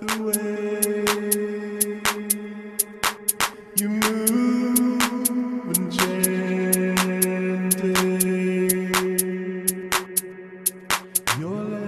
The way you move enchanting. Your